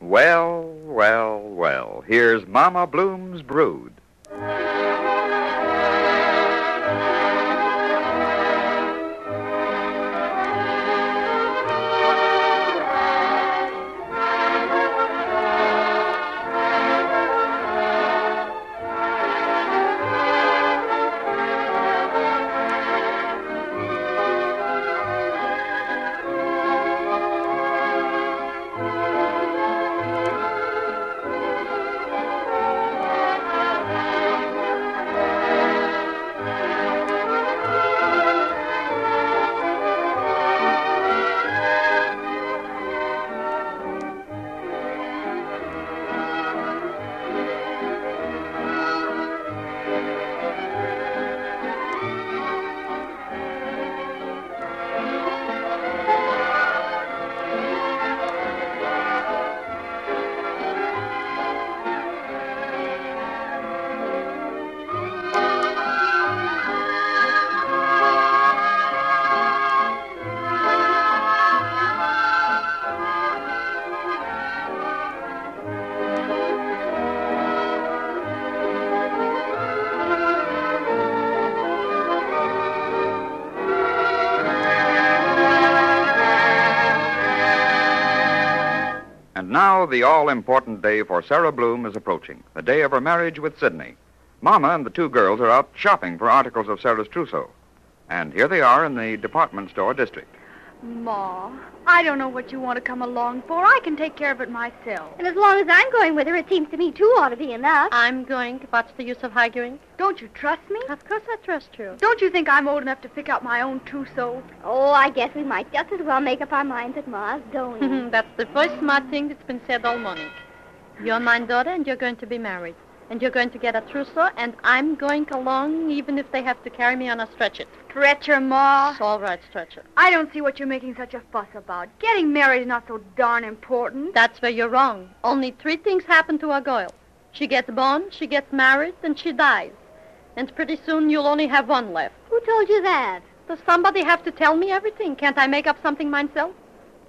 Well, well, well. Here's Mama Bloom's brood. And now the all important day for Sarah Bloom is approaching, the day of her marriage with Sidney. Mama and the two girls are out shopping for articles of Sarah's trousseau. And here they are in the department store district. Ma, I don't know what you want to come along for. I can take care of it myself. And as long as I'm going with her, it seems to me two ought to be enough. I'm going. What's the use of arguing? Don't you trust me? Of course I trust you. Don't you think I'm old enough to pick out my own trousseau? Oh, I guess we might just as well make up our minds at Ma's, don't we? That's the first smart thing that's been said all morning. You're my daughter, and you're going to be married. And you're going to get a trousseau, and I'm going along, even if they have to carry me on a stretcher. Stretcher, Ma. It's all right, stretcher. I don't see what you're making such a fuss about. Getting married is not so darn important. That's where you're wrong. Only three things happen to a girl. She gets born, she gets married, and she dies. And pretty soon you'll only have one left. Who told you that? Does somebody have to tell me everything? Can't I make up something myself?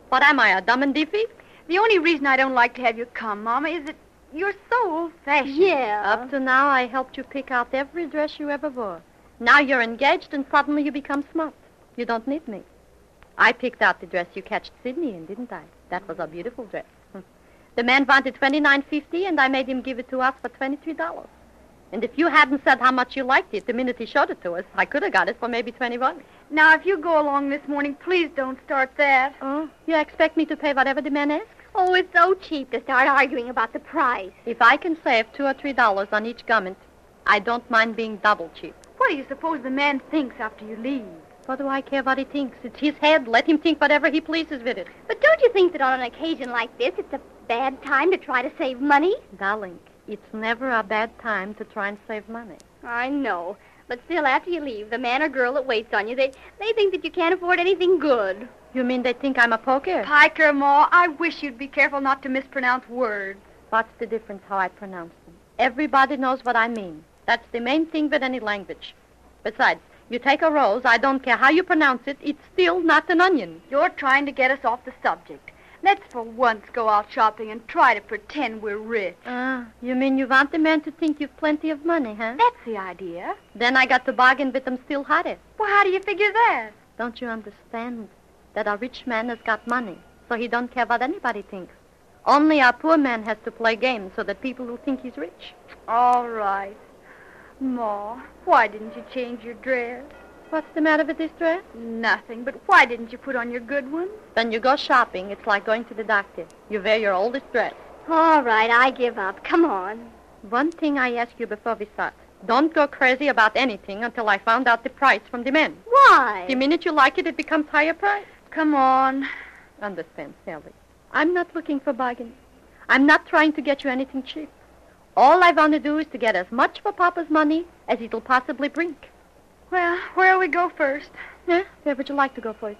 What am I, a dumb and deafy? The only reason I don't like to have you come, Mama, is that you're so old-fashioned. Yeah. Up to now, I helped you pick out every dress you ever wore. Now you're engaged, and suddenly you become smart. You don't need me. I picked out the dress you catched Sidney in, didn't I? That was a beautiful dress. The man wanted twenty nine fifty, and I made him give it to us for twenty-three dollars. And if you hadn't said how much you liked it the minute he showed it to us, I could have got it for maybe twenty-one. Now, if you go along this morning, please don't start that. Oh, you expect me to pay whatever the man asks? Oh, it's so cheap to start arguing about the price. If I can save two or three dollars on each garment, I don't mind being double cheap. What do you suppose the man thinks after you leave? What do I care what he thinks? It's his head. Let him think whatever he pleases with it. But don't you think that on an occasion like this, it's a bad time to try to save money? Darling, it's never a bad time to try and save money. I know. But still, after you leave, the man or girl that waits on you, they, they think that you can't afford anything good. You mean they think I'm a poker? Piker, Ma, I wish you'd be careful not to mispronounce words. What's the difference how I pronounce them? Everybody knows what I mean. That's the main thing with any language. Besides, you take a rose, I don't care how you pronounce it, it's still not an onion. You're trying to get us off the subject. Let's for once go out shopping and try to pretend we're rich. Ah, you mean you want the man to think you've plenty of money, huh? That's the idea. Then I got to bargain with them still harder. Well, how do you figure that? Don't you understand that a rich man has got money, so he don't care what anybody thinks? Only a poor man has to play games so that people will think he's rich. All right. Ma, why didn't you change your dress? What's the matter with this dress? Nothing, but why didn't you put on your good one? When you go shopping, it's like going to the doctor. You wear your oldest dress. All right, I give up. Come on. One thing I ask you before we start. Don't go crazy about anything until I found out the price from the men. Why? The minute you like it, it becomes higher price. Come on. Understand, Sally. I'm not looking for bargains. I'm not trying to get you anything cheap. All I want to do is to get as much for Papa's money as it'll possibly bring. Well, where'll we go first? Yeah, where would you like to go first?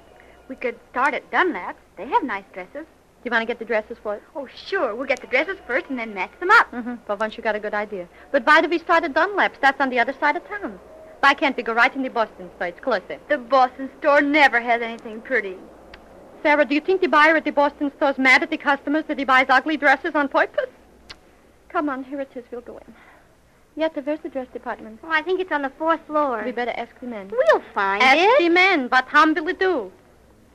We could start at Dunlap's. They have nice dresses. Do you want to get the dresses first? Oh, sure. We'll get the dresses first and then match them up. Mm-hmm. For once you got a good idea. But why do we start at Dunlap's? That's on the other side of town. Why can't we go right in the Boston store? It's closer. The Boston store never has anything pretty. Sarah, do you think the buyer at the Boston store's mad at the customers that he buys ugly dresses on purpose? Come on, here it is. We'll go in. Yetta, where's the dress department? Oh, I think it's on the fourth floor. We better ask the men. We'll find Ask it. the men, but humbly do.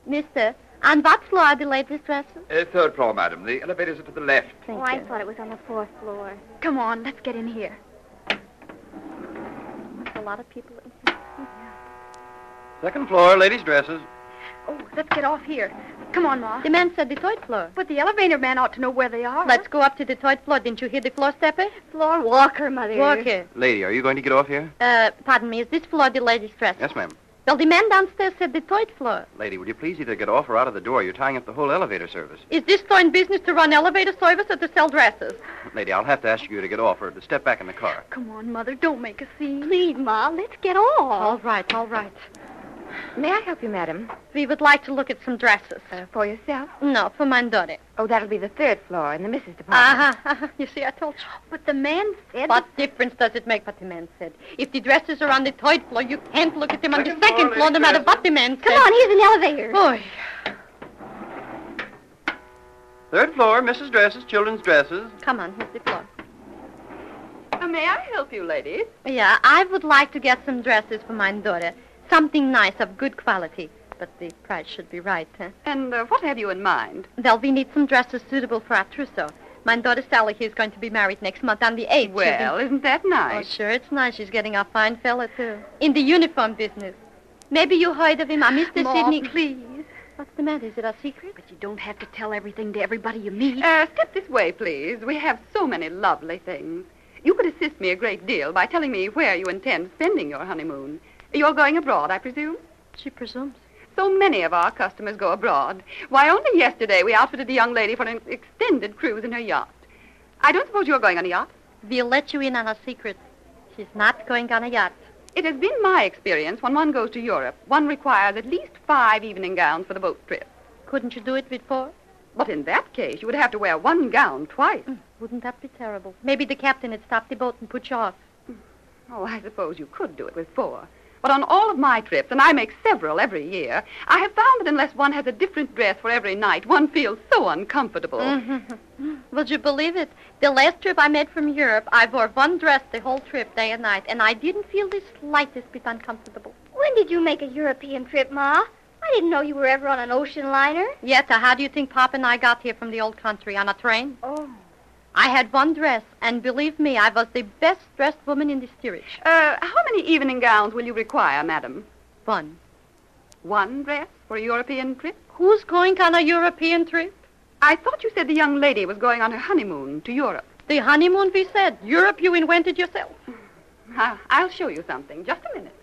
Mister, on what floor are the ladies' dresses? Uh, third floor, madam. The elevators are to the left. Thank oh, I thought it was on the fourth floor. Come on, let's get in here. There's a lot of people in here. Second floor, ladies' dresses. Oh, let's get off here. Come on, Ma. The man said the third floor. But the elevator man ought to know where they are. Let's go up to the third floor. Didn't you hear the floor stepper? Floor walker, Mother. Walk here. Lady, are you going to get off here? Uh, pardon me, is this floor the ladies' dress? Yes, ma'am. Well, the man downstairs said the third floor. Lady, would you please either get off or out of the door? You're tying up the whole elevator service. Is this store in business to run elevator service or to sell dresses? Lady, I'll have to ask you to get off or to step back in the car. Come on, Mother. Don't make a scene. Please, Ma, let's get All off. right, all right. May I help you, madam? We would like to look at some dresses. Uh, for yourself? No, for my daughter. Oh, that'll be the third floor in the missus department. Uh-huh. You see, I told you. But the man said. What difference does it make what the man said? If the dresses are on the third floor, you can't look at them on the Second floor, floor, no matter what the man said. Come on, here's an elevator. Boy, Third floor, Mrs. Dresses, children's dresses. come on, here's the floor. Uh, may I help you, ladies? Yeah, I would like to get some dresses for my daughter. Something nice, of good quality. But the price should be right, huh? And uh, what have you in mind? Well, we need some dresses suitable for our trousseau. My daughter Sally here is going to be married next month on the 8th. She'll be- Well, isn't that nice? Oh, sure, it's nice. She's getting a fine fella, too. In the uniform business. Maybe you heard of him, uh, Mr. Ma, Sidney. please. What's the matter? Is it a secret? But you don't have to tell everything to everybody you meet. Uh, step this way, please. We have so many lovely things. You could assist me a great deal by telling me where you intend spending your honeymoon. You're going abroad, I presume? She presumes. So many of our customers go abroad. Why, only yesterday we outfitted a young lady for an extended cruise in her yacht. I don't suppose you're going on a yacht? We'll let you in on a secret. She's not going on a yacht. It has been my experience when one goes to Europe, one requires at least five evening gowns for the boat trip. Couldn't you do it with four? But in that case, you would have to wear one gown twice. Mm, wouldn't that be terrible? Maybe the captain had stopped the boat and put you off. Mm. Oh, I suppose you could do it with four. But on all of my trips, and I make several every year, I have found that unless one has a different dress for every night, one feels so uncomfortable. Mm-hmm. Would you believe it? The last trip I made from Europe, I wore one dress the whole trip, day and night, and I didn't feel the slightest bit uncomfortable. When did you make a European trip, Ma? I didn't know you were ever on an ocean liner. Yetta, how do you think Pop and I got here from the old country? On a train? Oh. I had one dress, and believe me, I was the best dressed woman in the steerage. Uh, how many evening gowns will you require, madam? One. One dress for a European trip? Who's going on a European trip? I thought you said the young lady was going on her honeymoon to Europe. The honeymoon, we said. Europe you invented yourself. Ah, I'll show you something. Just a minute.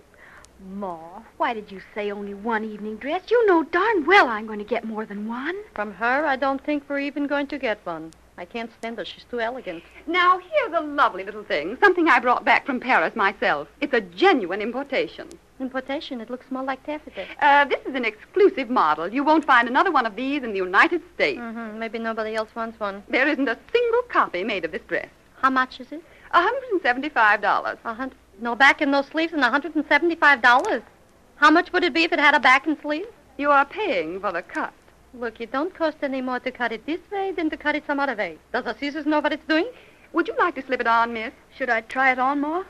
Ma, why did you say only one evening dress? You know darn well I'm going to get more than one. From her, I don't think we're even going to get one. I can't stand her. She's too elegant. Now, here's a lovely little thing, something I brought back from Paris myself. It's a genuine importation. Importation, it looks more like taffeta. Uh, this is an exclusive model. You won't find another one of these in the United States. Mm-hmm. Maybe nobody else wants one. There isn't a single copy made of this dress. How much is it? A $175. A hundred. No back and no sleeves and a $175. How much would it be if it had a back and sleeves? You are paying for the cut. Look, it don't cost any more to cut it this way than to cut it some other way. Does the scissors know what it's doing? Would you like to slip it on, miss? Should I try it on, Ma?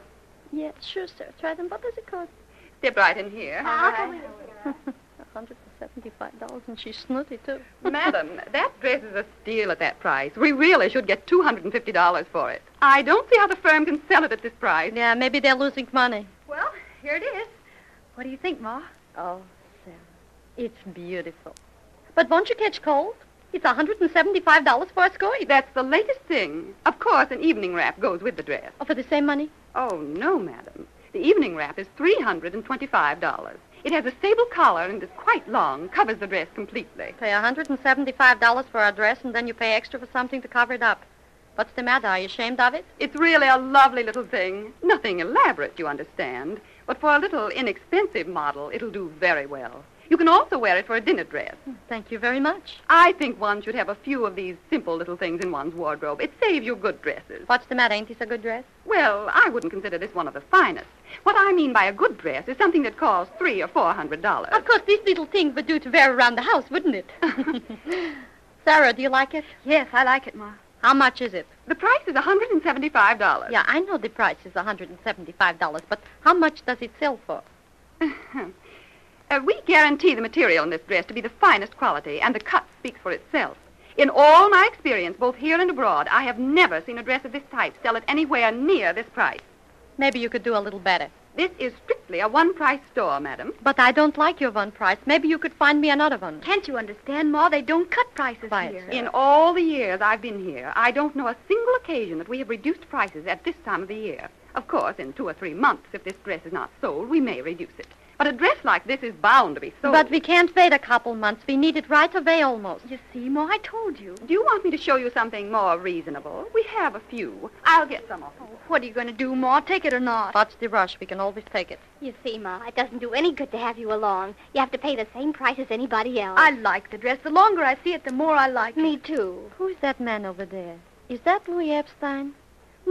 Yes, sure, sir. Try them. What does it cost? Step right in here. A $175, and she's snooty, too. Madam, that dress is a steal at that price. We really should get $250 for it. I don't see how the firm can sell it at this price. Yeah, maybe they're losing money. Well, here it is. What do you think, Ma? Oh, Sarah, it's beautiful. But won't you catch cold? It's $175 for a skirt. That's the latest thing. Of course, an evening wrap goes with the dress. Oh, for the same money? Oh, no, madam. The evening wrap is $325. It has a sable collar and is quite long, covers the dress completely. Pay $175 for a dress, and then you pay extra for something to cover it up. What's the matter? Are you ashamed of it? It's really a lovely little thing. Nothing elaborate, you understand. But for a little inexpensive model, it'll do very well. You can also wear it for a dinner dress. Hmm, thank you very much. I think one should have a few of these simple little things in one's wardrobe. It saves you good dresses. What's the matter? Ain't this a good dress? Well, I wouldn't consider this one of the finest. What I mean by a good dress is something that costs three or four hundred dollars. Of course, this little thing would do to wear around the house, wouldn't it? Sarah, do you like it? Yes, I like it, Ma. How much is it? The price is a $175. Yeah, I know the price is a $175, but how much does it sell for? Uh, we guarantee the material in this dress to be the finest quality, and the cut speaks for itself. In all my experience, both here and abroad, I have never seen a dress of this type sell at anywhere near this price. Maybe you could do a little better. This is strictly a one-price store, madam. But I don't like your one price. Maybe you could find me another one. Can't you understand, Ma? They don't cut prices Quiet, here. Sarah. In all the years I've been here, I don't know a single occasion that we have reduced prices at this time of the year. Of course, in two or three months, if this dress is not sold, we may reduce it. But a dress like this is bound to be sold. But we can't wait a couple months. We need it right away almost. You see, Ma, I told you. Do you want me to show you something more reasonable? We have a few. I'll get some of them. Oh, what are you going to do, Ma? Take it or not? What's the rush? We can always take it. You see, Ma, it doesn't do any good to have you along. You have to pay the same price as anybody else. I like the dress. The longer I see it, the more I like it. Me too. Who's that man over there? Is that Louis Epstein?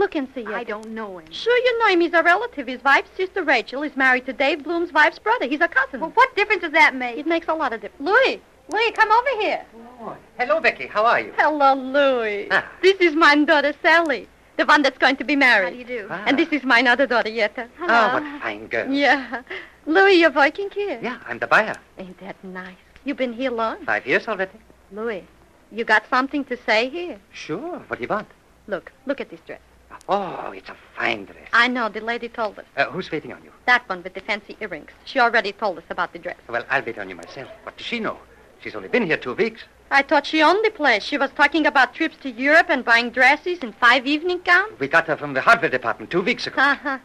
Look and see. I don't know him. Sure, you know him. He's a relative. His wife's sister Rachel is married to Dave Bloom's wife's brother. He's a cousin. Well, what difference does that make? It makes a lot of difference. Louis, Louis, come over here. Oh, hello, Becky. How are you? Hello, Louis. Ah. This is my daughter Sally, the one that's going to be married. How married. do you do? Ah. And this is my other daughter Yetta. Oh, what a fine girl. Yeah. Louis, you're working here. Yeah, I'm the buyer. Ain't that nice? You've been here long? Five years already. Louis, you got something to say here? Sure. What do you want? Look, look at this dress. Oh, it's a fine dress. I know, the lady told us. Uh, who's waiting on you? That one with the fancy earrings. She already told us about the dress. Well, I'll wait on you myself. What does she know? She's only been here two weeks. I thought she owned the place. She was talking about trips to Europe and buying dresses and five evening gowns. We got her from the hardware department two weeks ago. Uh-huh.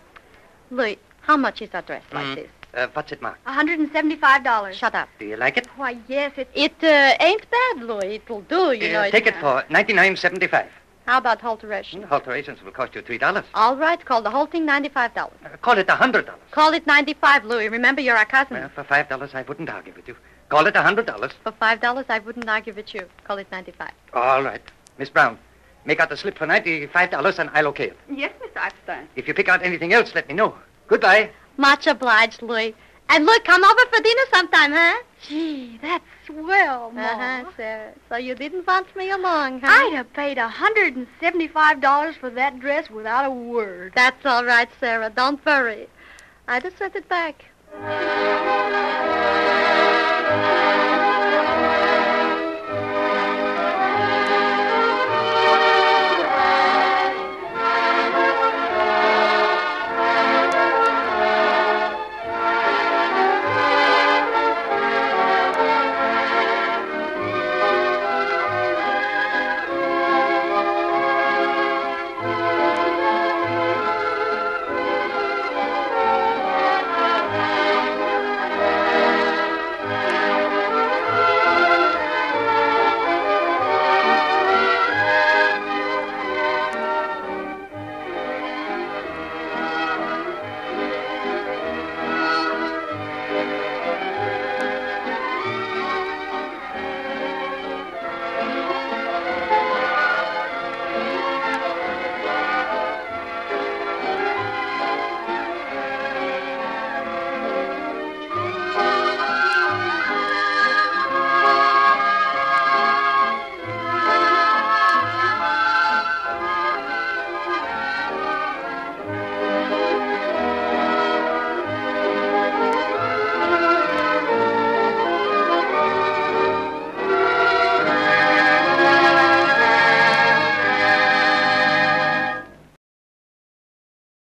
Louis, how much is a dress like Mm. this? Uh, what's it marked? $175. Shut up. Do you like it? Why, yes, it's... It uh, ain't bad, Louis. It'll do, you Uh, know. take it for ninety-nine seventy-five. How about alteration? Alterations will cost you three dollars. All right, call the whole thing $95. Uh, call it a hundred dollars. Call it 95 Louis. Remember, you're our cousin. Well, for five dollars, I wouldn't argue with you. Call it a hundred dollars. For $5, I wouldn't argue with you. Call it 95 All right, Miss Brown. Make out the slip for ninety-five dollars, and I'll okay it. Yes, Mr. Epstein. If you pick out anything else, let me know. Goodbye. Much obliged, Louis. And look, come over for dinner sometime, huh? Gee, that's swell, Ma. Uh-huh, Sarah. So you didn't want me along, huh? I'd have paid $175 for that dress without a word. That's all right, Sarah. Don't worry. I just sent it back.